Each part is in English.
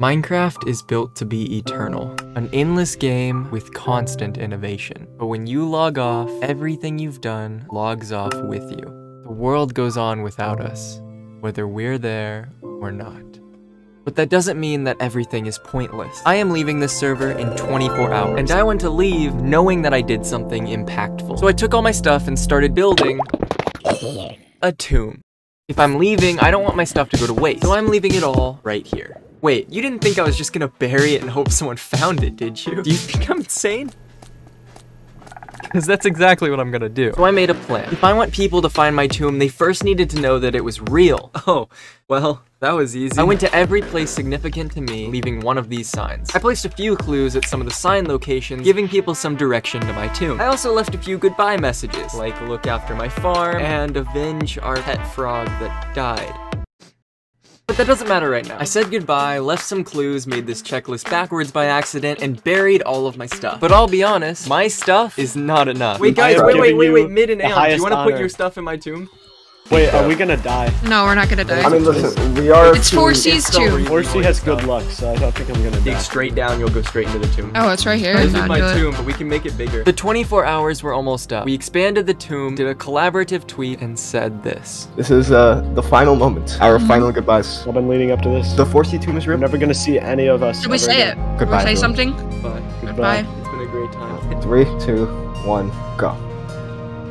Minecraft is built to be eternal, an endless game with constant innovation. But when you log off, everything you've done logs off with you. The world goes on without us, whether we're there or not. But that doesn't mean that everything is pointless. I am leaving this server in 24 hours, and I want to leave knowing that I did something impactful. So I took all my stuff and started building a tomb. If I'm leaving, I don't want my stuff to go to waste, so I'm leaving it all right here. Wait, you didn't think I was just gonna bury it and hope someone found it, did you? Do you think I'm insane? Because that's exactly what I'm gonna do. So I made a plan. If I want people to find my tomb, they first needed to know that it was real. Oh, well, that was easy. I went to every place significant to me, leaving one of these signs. I placed a few clues at some of the sign locations, giving people some direction to my tomb. I also left a few goodbye messages, like look after my farm, and avenge our pet frog that died. But that doesn't matter right now. I said goodbye, left some clues, made this checklist backwards by accident, and buried all of my stuff. But I'll be honest, my stuff is not enough. Wait guys, wait, wait, wait, wait, Mid and Aeon, do you want to put your stuff in my tomb? Wait, are we gonna die? No, we're not gonna die. I mean, listen, we are. it's 4C's too. 4C has good luck, so I don't think I'm gonna Dig die. straight down, you'll go straight into the tomb. Oh, it's right here. This is my you tomb, but we can make it bigger. The 24 hours were almost up. We expanded the tomb, did a collaborative tweet, and said this. This is uh the final moment. Our final goodbyes. I've been leading up to this. The 4C tomb is real. We're never gonna see any of us. Did we say again. it? Did we Goodbye, say bro. something? Bye. Goodbye. It's been a great time. Three, two, one, go.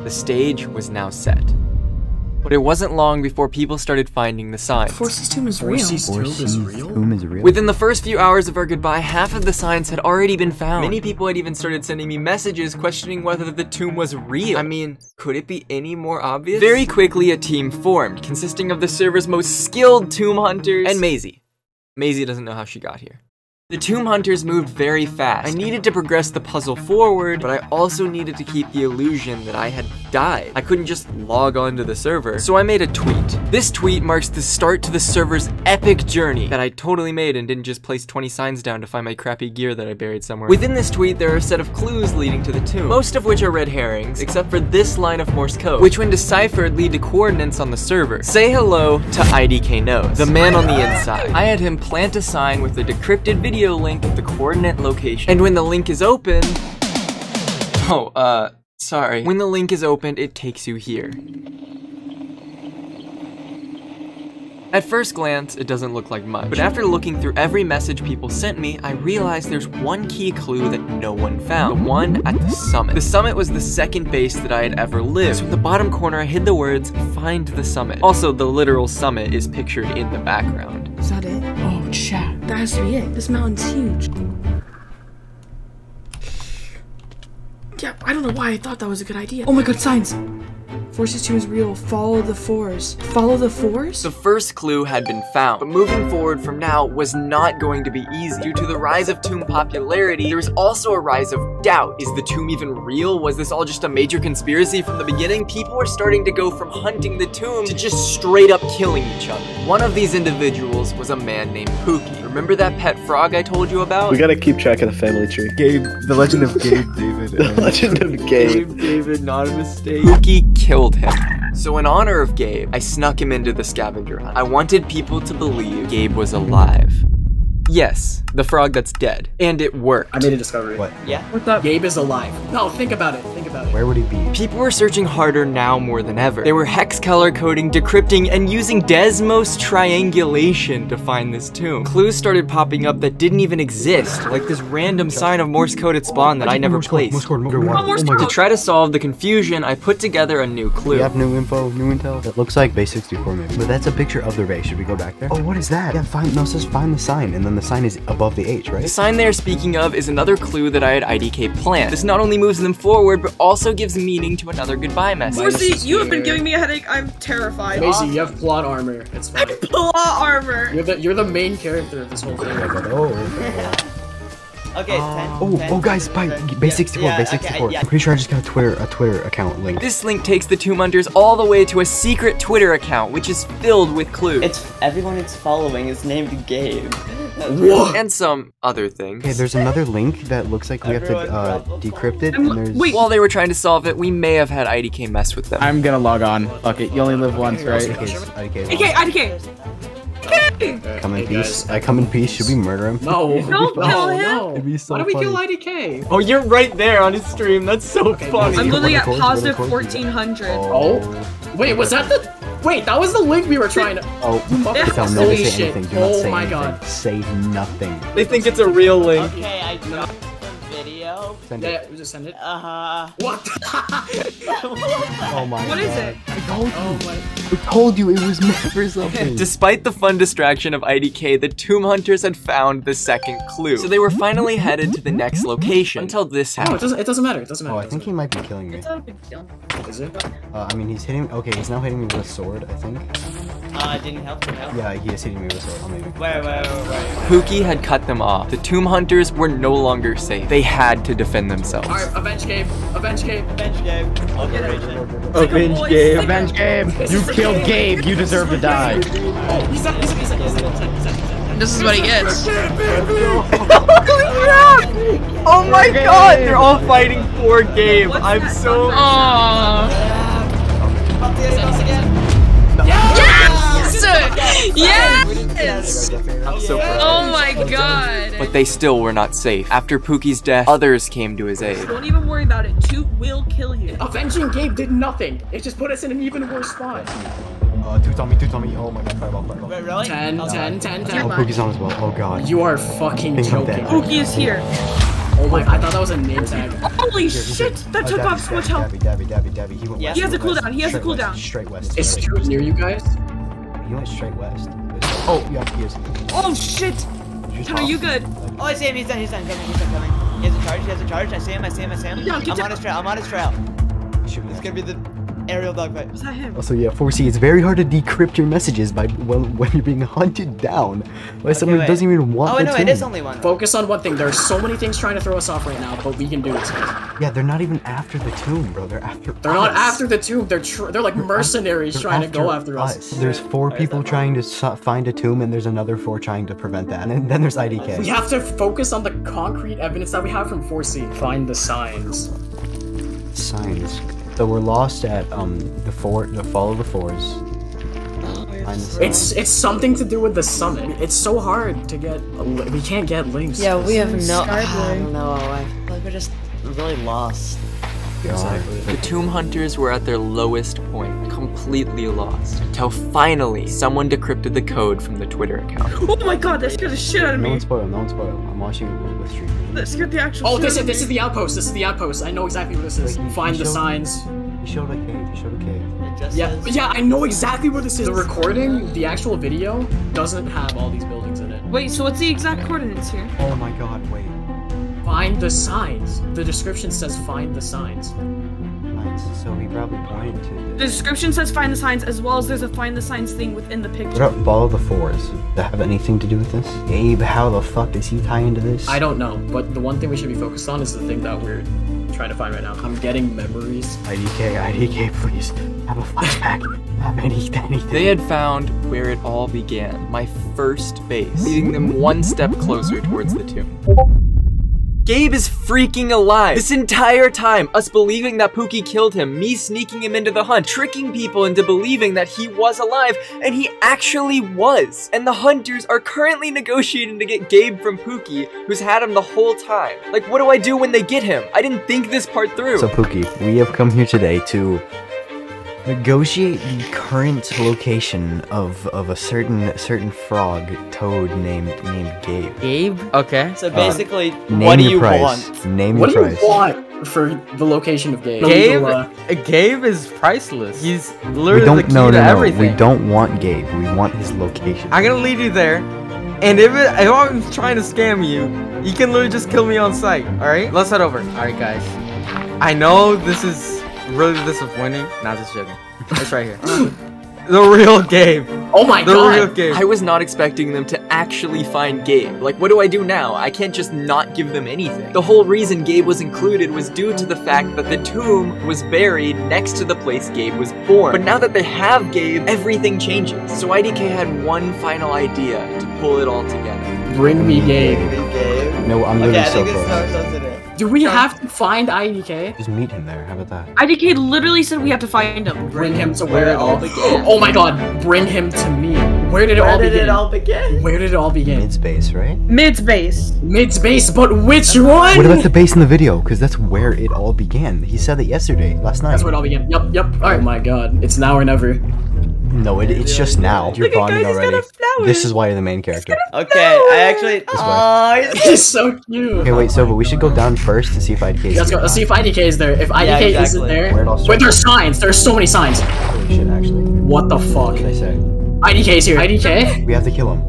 The stage was now set. But it wasn't long before people started finding the signs. 4C's tomb is real. 4C's Tomb is real. Within the first few hours of our goodbye, half of the signs had already been found. Many people had even started sending me messages questioning whether the tomb was real. I mean, could it be any more obvious? Very quickly, a team formed, consisting of the server's most skilled tomb hunters and Maisie. Maisie doesn't know how she got here. The tomb hunters moved very fast. I needed to progress the puzzle forward, but I also needed to keep the illusion that I had died. I couldn't just log on to the server, so I made a tweet. This tweet marks the start to the server's epic journey that I totally made and didn't just place 20 signs down to find my crappy gear that I buried somewhere. Within this tweet, there are a set of clues leading to the tomb, most of which are red herrings, except for this line of Morse code, which when deciphered lead to coordinates on the server. Say hello to IDK Knows, the man on the inside. I had him plant a sign with a decrypted video link at the coordinate location. And when the link is open, oh, uh, sorry. When the link is opened, it takes you here. At first glance, it doesn't look like much, but after looking through every message people sent me, I realized there's one key clue that no one found. The one at the summit. The summit was the second base that I had ever lived. So in the bottom corner, I hid the words, find the summit. Also, the literal summit is pictured in the background. Is that it? Oh, chat. That has to be it. This mountain's huge. Yeah, I don't know why I thought that was a good idea. Oh my god, signs! 4C's tomb is real. Follow the fours. Follow the fours? The first clue had been found, but moving forward from now was not going to be easy. Due to the rise of tomb popularity, there was also a rise of doubt. Is the tomb even real? Was this all just a major conspiracy from the beginning? People were starting to go from hunting the tomb to just straight up killing each other. One of these individuals was a man named Puki. Remember that pet frog I told you about? We gotta keep track of the family tree. Gabe, the legend of Gabe David. The legend of Gabe. Gabe David, not a mistake. Puki killed him. So in honor of Gabe, I snuck him into the scavenger hunt. I wanted people to believe Gabe was alive. Yes, the frog that's dead. And it worked. I made a discovery. What? Yeah. What the? Gabe is alive. No, think about it. Think about it. Where would he be? People were searching harder now more than ever. They were hex color coding, decrypting, and using Desmos triangulation to find this tomb. Clues started popping up that didn't even exist, like this random sign of Morse code at spawn that I never placed. Morse code. Morse code. Morse code. To try to solve the confusion, I put together a new clue. We have new info, new intel. That looks like base 64 maybe. But that's a picture of the base. Should we go back there? Oh, what is that? Yeah, find, no, it says find the sign, and then the sign is above the H, right? The sign they are speaking of is another clue that I had IDK planned. This not only moves them forward, but also gives meaning to another goodbye message. 4C, you have been giving me a headache. I'm terrified. Maisie, you have plot armor. It's fine. Plot armor. You're the you're the main character of this whole thing. Oh, Okay, it's 10. oh, 10, oh, guys, buy Base64, yeah, base okay, 64. yeah. I'm pretty sure I just got a Twitter, a Twitter account link. This link takes the Tomb Hunters all the way to a secret Twitter account, which is filled with clues. It's everyone it's following is named Gabe. and some other things. Okay, there's another link that looks like we have to uh, decrypt it. And there's wait. While they were trying to solve it, we may have had IDK mess with them. I'm gonna log on. Fuck it. You only live once, right? IDK's, IDK's. IDK, IDK. Come in Hey, peace. guys. I come in peace. Should we murder him? No. Don't no, kill him. no. It'd be so Why don't we kill funny. IDK? Oh, you're right there on his stream. That's so funny. I'm literally at What are positive the courses? 1400. Oh. Wait, was that the? Wait, that was the link we were trying to. Oh, Mother- tell him Holy never say shit. anything. Do not Oh say my anything. god. Say nothing. They think it's a real link. Okay, I dropped the video. Send Yeah, it. yeah, just send it. Uh huh. What? Oh my What is it? I told you. oh my. I told you it was meant for something. Despite the fun distraction of IDK, the Tomb Hunters had found the second clue. So they were finally headed to the next location until this No, it happened. doesn't. It doesn't matter. It doesn't matter. Oh, I think he might be killing me. It's not a big deal. Is it? Uh, I mean, he's hitting. Okay, he's now hitting me with a sword. I think. Uh, didn't help. Didn't help. Yeah, he is hitting me with a sword. I'll maybe. Where, where, where, where? Puki had cut them off. The Tomb Hunters were no longer safe. They had to defend themselves. All right, avenge game. Avenge game. Bench game. Operation. Avenge game. Avenge Gabe! You killed Gabe! You deserve to die! Oh, he's at. He's at. He's at. He's at. This is what he gets. Oh my god, they're all fighting for Gabe. I'm so Aww. Yes! Yes! I'm so proud. Oh my god. But they still were not safe. After Puki's death, others came to his aid. Don't even worry about it. Toot will kill you. Avenging Gabe did nothing. It just put us in an even worse spot. Uh, two Tommy, two Tommy. Oh my god, fireball, fireball. Wait, really? 10, 10, 10, Oh, 10. Puki's on as well. Oh god. You are fucking Think joking. dead. Puki is here. Oh my, god, I thought that was a name tag. Holy shit! That took off so much health. Dabby, dabby, dabby, dabby. He went Yeah. west. He has a went west, cooldown, he has a straight west, cooldown. Straight west. Is straight near you guys? West. He went straight west. Oh, yeah, he is. Oh shit! Ken, are you good? Oh, I see him. He's done. He's done. Coming. He's done. Coming. He has a charge. He has a charge. I see him. I see him. I see him. Yeah, get I'm on his trail. I'm on his trail. Shooting It's gonna be the aerial dogfight. Was that him? Also, yeah, 4C, it's very hard to decrypt your messages by well, when you're being hunted down by someone who doesn't even want Oh, no, tomb. it is only one. Focus on one thing. There are so many things trying to throw us off right now, but we can do it. Yeah, they're not even after the tomb, bro. They're after They're not after the tomb. They're tr- they're like mercenaries They're trying to go after us. There's four people trying to su- find a tomb, and there's another four trying to prevent that. And then there's IDK. We have to focus on the concrete evidence that we have from 4C. Find the signs. Signs. So we're lost at um the four, the fall of the fours. Find the signs. It's it's something to do with the summit. It's so hard to get. A we can't get links. Yeah, we have no. I Skyblock. don't know. Like we're just really lost. The Tomb Hunters were at their lowest point, completely lost, until finally someone decrypted the code from the Twitter account. Oh my god, that scared the shit out of No me. one spoil. No one spoil. I'm watching it with stream. That scared the actual Oh, this out is this is the outpost. This is the outpost. I know exactly what this is. Wait, you- Find the signs. He showed a cave. He showed a cave. Yeah, says. yeah, I know exactly where this is. The recording, the actual video, doesn't have all these buildings in it. Wait, so what's the exact coordinates here? Oh my god, wait. Find the signs. The description says find the signs. Nice. So we probably pointed to The description says find the signs as well as there's a find the signs thing within the picture. What picture. up, follow the fours? Does that have anything to do with this? Gabe, how the fuck does he tie into this? I don't know, but the one thing we should be focused on is the thing that we're trying to find right now. I'm getting memories. IDK, IDK, please. Have a flashback. Have any, anything. They had found where it all began, my first base, leading them one step closer towards the tomb. Gabe is freaking alive. This entire time, us believing that Puki killed him, me sneaking him into the hunt, tricking people into believing that he was alive, and he actually was. And the hunters are currently negotiating to get Gabe from Puki, who's had him the whole time. Like, what do I do when they get him? I didn't think this part through. So Puki, we have come here today to negotiate the current location of of a certain certain frog toad named named Gabe. Gabe? Okay. So basically, Name what do you price. want? Name What do you want for the location of Gabe? Gabe? Uh, Gabe is priceless. He's literally the don't key no to no no. everything. We don't want Gabe. We want his location. I'm gonna lead you there. And if, it, if I'm trying to scam you, you can literally just kill me on sight. Alright? Let's head over. Alright, guys. I know this is really disappointing. Not just joking. It's right here. Uh. the real Gabe. oh my The god! The real Gabe. I was not expecting them to actually find Gabe. Like, what do I do now? I can't just not give them anything. The whole reason Gabe was included was due to the fact that the tomb was buried next to the place Gabe was born. But now that they have Gabe, everything changes. So IDK had one final idea to pull it all together. Bring me Gabe. Gabe. No, I'm Okay, literally I so think this is how we're close. Supposed to do it. Do we have to find IDK? Just meet him there. How about that? IDK literally said we have to find him. Bring him to where it all began. Oh my god, bring him to me. Where did it Where all did begin? it all begin? Where did it all begin? Mid space, right? Mid base. Mid space, but which one? What about the base in the video? Because that's where it all began. He said that yesterday, last night. That's where it all began. Yep, yep. All right. Oh my God, it's now or never. No, it, it's just now. You're Look bonding guys, he's got already. This is why you're the main character. Okay, I actually. why. Oh, He's so cute. Okay, wait, so but we should go down first and see if IDK is Let's go. Let's see if IDK is there. If IDK Yeah, isn't there, Where it all wait, started. there's signs. There's so many signs. Holy shit, actually. What the fuck? What did I say? IDK is here. IDK? We have to kill him.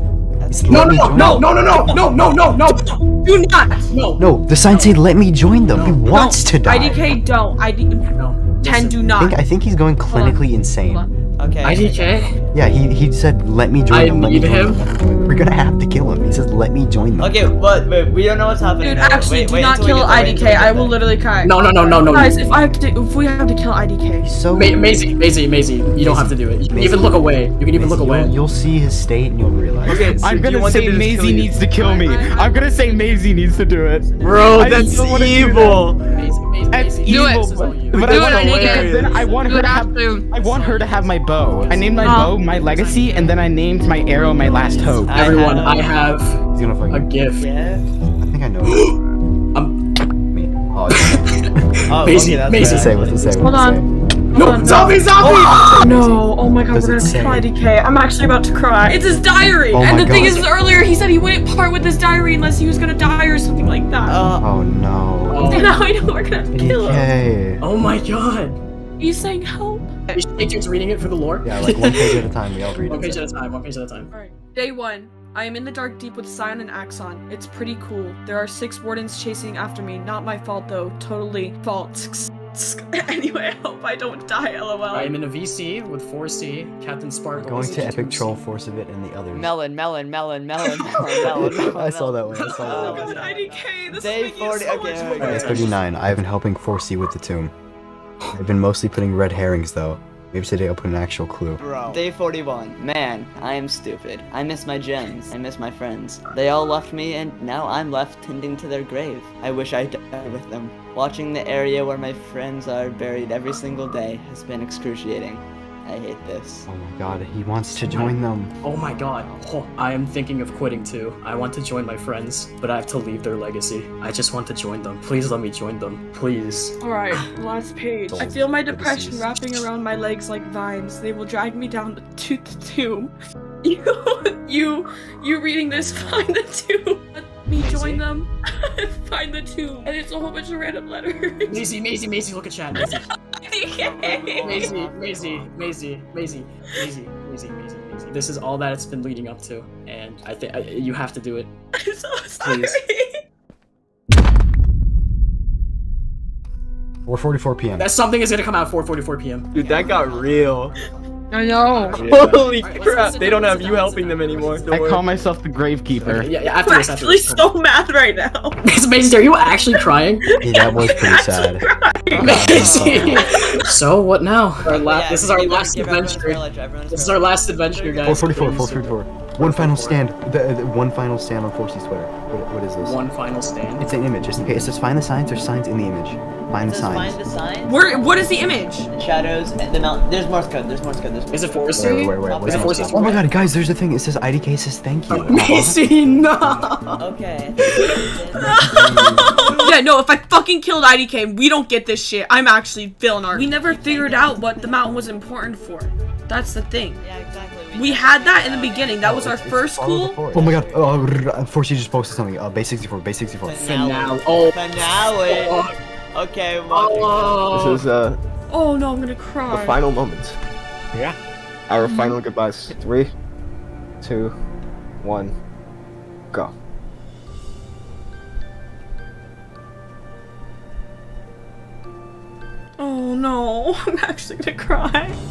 No, no, no, no, no, no, no, no, no, no, no. Do not. No. No, the sign say let me join them. He wants to die. IDK don't. ID No. ten do I not. think, I think he's going clinically insane. Okay. IDK? Yeah, he, he said let me join I them. Let me need join him. them. We're gonna have to kill him. He says let me join them. Okay, but wait, we don't know what's happening. Dude, now. actually, wait, do wait not kill get there, wait until we IDK. I will there. literally cry. No, no, no, no, no. Guys, if I have to, if we have to kill IDK, so. Ma- Maisie, Maisie, Maisie, you don't have to do it. You can even look away. You can even look You'll- away. You'll, see his state and you'll realize. Okay, so I'm gonna say them to Maisie you? needs to kill me. I'm gonna say Maisie needs to do it. Bro, that's don't wanna do evil. Maisie, Maisie, That's evil, this is all you. but Do I it, want her. it. I want her to have have. I want her to have my bow. I named my bow my legacy, and then I named my arrow my last hope. I Everyone, have- I have He's gonna fucking. a gift. Yeah. I think I know. Um, Me. Oh, it's- Oh, Maisie, okay, that's Maisie. what's it say? What's it say? Hold What's it on. no, zombie, zombie! No, oh my god, Does we're it gonna say? kill IDK. I'm actually about to cry. It's his diary! Oh and my the thing is, earlier he said he wouldn't part with his diary unless he was gonna die or something like that. Uh, Oh no. and now I know we're gonna have to kill him. Okay. Oh my god. He's saying help. We should take turns reading it for the lore. Yeah, like one page at a time. We all read One it. page at a time, one page at a time. Alright. Day one. I am in the dark deep with Scion and Axon. It's pretty cool. There are six wardens chasing after me. Not my fault though. Totally fault. anyway, I hope I don't die, lol. I am in a VC with 4C, Captain Sparkle. Going to Epic Troll 4CVIT and the others. melon, melon, melon, melon, melon, melon, melon. I saw that one. I saw Oh, that one. God, IDK, this Day is making 40 so okay, much okay, more okay. 39. I have been helping 4C with the tomb. I've been mostly putting red herrings though. Maybe today I'll put an actual clue. Bro. Day 41. Man, I am stupid. I miss my gems. I miss my friends. They all left me and now I'm left tending to their grave. I wish I died with them. Watching the area where my friends are buried every single day has been excruciating. I hate this. Oh my god, he wants to join them. Oh my god. Oh, I am thinking of quitting too. I want to join my friends, but I have to leave their legacy. I just want to join them. Please let me join them. Please. Alright, last page. I feel my depression wrapping around my legs like vines. They will drag me down to the tomb. You, you, you reading this, find the tomb. Let me join them. find the tomb. And it's a whole bunch of random letters. Maisie, Maisie, Maisie, look at chat. Maisie, Maisie. Maisie, Maisie, Maisie, Maisie, Maisie, Maisie, Maisie, Maisie. This is all that it's been leading up to, and I think you have to do it. I'm so sorry. Please. 4:44 p.m. That something is gonna come out at 4:44 p.m. Dude, that got real. I know. Holy Alright, let's crap! sit They don't let's have you down, helping sit them anymore. Don't I worry. call myself the Gravekeeper. Yeah, yeah. After I'm this, after actually this. so mad right now. Maisie, are you actually crying? Hey, that was pretty sad. Maisie. so what now? Our la- Yeah, this is our last adventure. privilege, This is our last adventure, guys. 444, 444. One final stand. The, uh, the one final stand on 4C's Twitter. What, what is this? One final stand. It's an image. Just okay, it says find the signs. There's signs in the image. Find the Just signs. find the signs. Where? What is the image? The shadows and the mountain. There's Morse code. There's Morse code. There's Morse Is it code. Forest Where, City? where, where, Is where's it the Force sign? City? Oh my god, guys, there's a thing. It says IDK says thank you. Maisie, no. Okay. yeah, no, if I fucking killed IDK, we don't get this shit. I'm actually feeling our. We never figured out what the mountain was important for. That's the thing. yeah, exactly. We had that in the beginning. That was our first school. Oh my god, oh, 4C just posted something. Uh, base 64, base 64. Finale. Oh. Finale. Oh. Okay, I'm watching. Oh. This is uh Oh no, I'm gonna cry. the final moment. Yeah. Our final goodbyes. Three, two, one, go. Oh no, I'm actually gonna cry.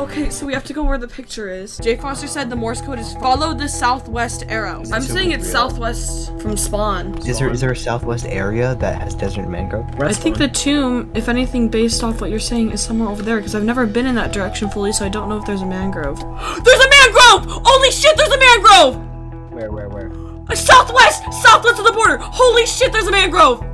Okay, so we have to go where the picture is. Jay Foster said the Morse code is follow the southwest arrow. I'm saying it's southwest from spawn. Is there is there a southwest area that has desert mangrove? I think the tomb, if anything, based off what you're saying, is somewhere over there because I've never been in that direction fully, so I don't know if there's a mangrove. there's a mangrove! Holy shit, there's a mangrove! Where, where, where? Southwest! Southwest of the border! Holy shit, there's a mangrove!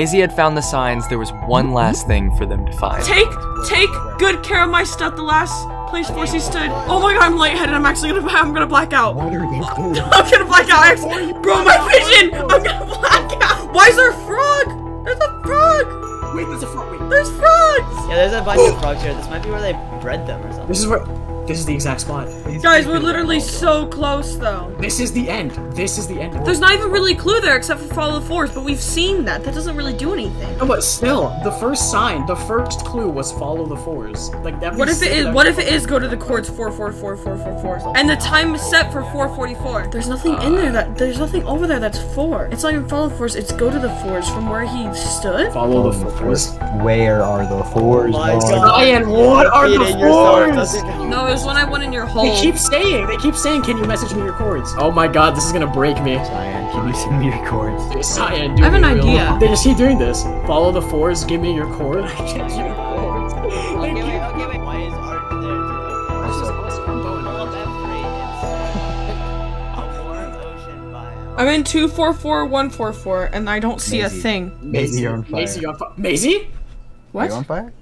Maisie had found the signs, there was one last thing for them to find. Take, take good care of my stuff. The last place 4C stood. Oh my god, I'm lightheaded. I'm actually gonna, I'm gonna black out. I'm gonna black out. Actually. Bro, my vision. I'm gonna black out. Why is there a frog? There's a frog. Wait, there's a frog. Wait. There's frogs. Yeah, there's a bunch of frogs here. This might be where they bred them or something. This is where. This is the exact spot. Guys, we're literally so close though. This is the end. This is the end. There's not even really a clue there except for follow the forest, but we've seen that. That doesn't really do anything. No, but still, the first sign, the first clue was follow the fours. Like that. What if it is? What if it is go to the chords four four four four four four, and the time is set for four forty four? There's nothing in there uh, that there's nothing over there that's four. It's not even follow the fours. It's go to the fours from where he stood. Follow the fours. Where are the fours? my God. Ryan, what are the fours? No, there's one I went in your hole. They keep saying, they keep saying, can you message me your chords? Oh my god, this is gonna break me. Cyan, can you send me your chords? Cyan, do I have an me real- idea. They just keep doing this. Follow the fours, give me your chord. Give you chords. They Okay, keep- wait, okay, wait. Why is Art there? too? This is awesome. I'm going Well, on. that's great. It's a warm ocean biome. I'm in two four four one four four, and I don't see a thing. Maisie, you're on fire. Maisie, you're on fire. Maisie? Are What? you on fire?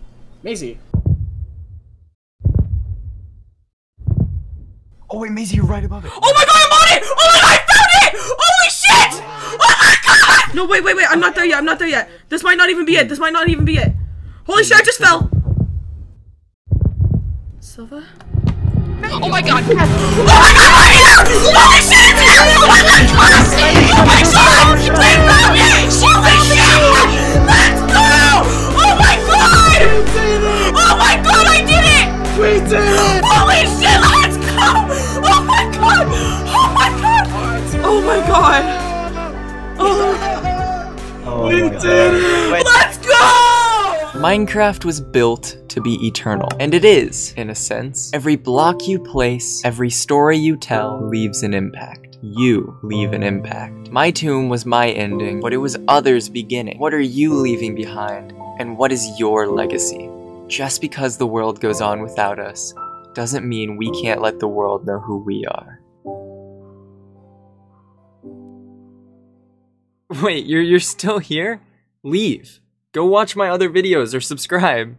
Maisie. Wait, Maisie, you're right above it. Oh my god, I'm on it! Oh my god, I found it! Holy shit! Oh. oh my god! No, wait, wait, wait, I'm not there yet, I'm not there yet. This might not even be it, this might not even be it. Holy shit, I just fell! Silva? Oh my god! Oh my god, right here! Holy shit, it's here! Oh my god! Oh my god! They found it! Holy shit! Let's go! Oh my god! Oh my god, I did it! We did it! Holy my god! Oh, Oh, We my did God. it! Wait, let's go! Minecraft was built to be eternal, and it is, in a sense. Every block you place, every story you tell leaves an impact. You leave an impact. My tomb was my ending, but it was others' beginning. What are you leaving behind? And what is your legacy? Just because the world goes on without us doesn't mean we can't let the world know who we are. Wait, you're you're still here? Leave. Go watch my other videos or subscribe.